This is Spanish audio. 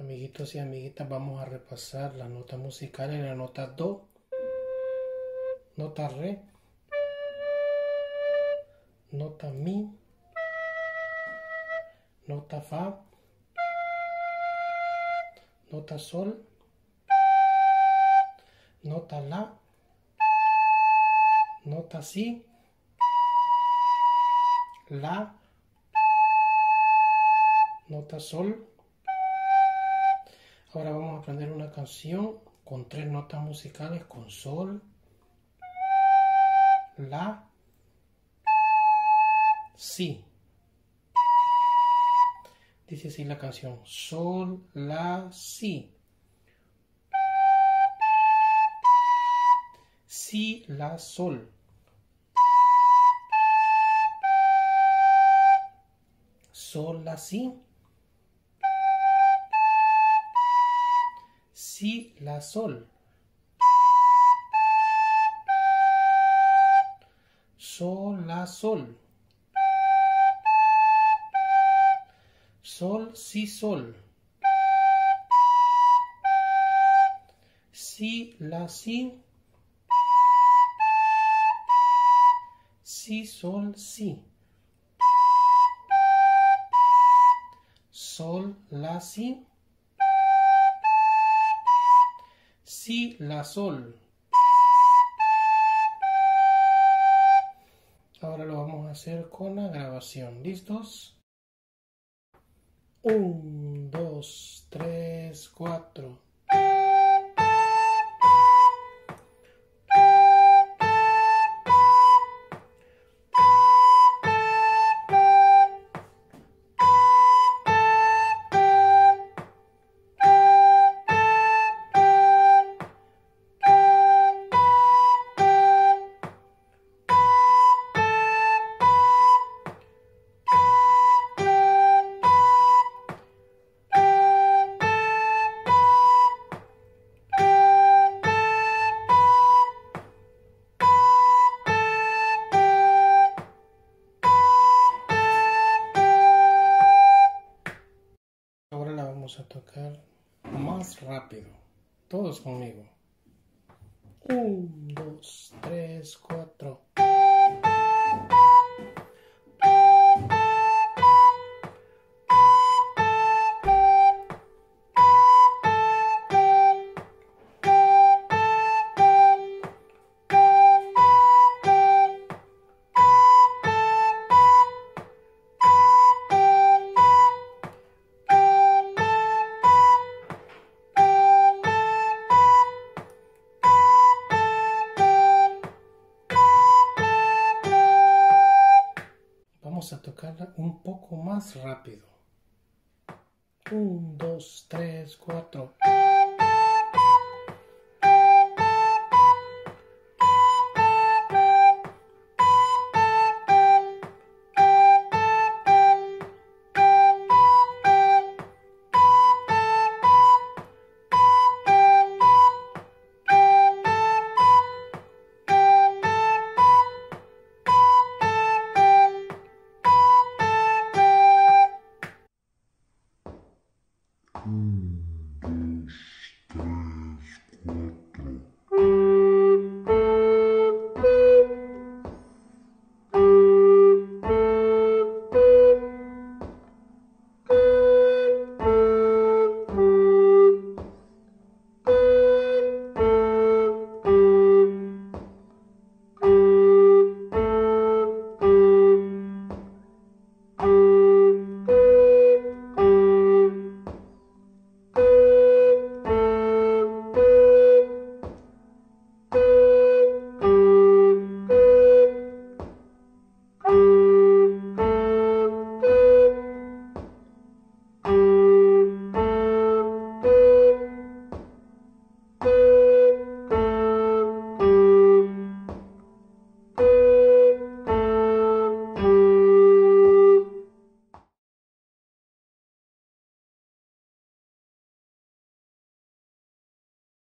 Amiguitos y amiguitas, vamos a repasar la nota musical en la nota Do, nota Re, nota Mi, nota Fa, nota Sol, nota La, nota Si, La, nota Sol, Ahora vamos a aprender una canción con tres notas musicales con sol, la, si. Dice así la canción, sol, la, si. Si, la, sol. Sol, la, si. Si, la, sol. Sol, la, sol. Sol, si, sol. Si, la, si. Si, sol, si. Sol, la, si. si, la, sol. Ahora lo vamos a hacer con la grabación. ¿Listos? 1, 2, 3, 4. Más rápido. Todos conmigo. Un, dos, tres, cuatro. A tocarla un poco más rápido. Un, dos, tres, cuatro. Mm.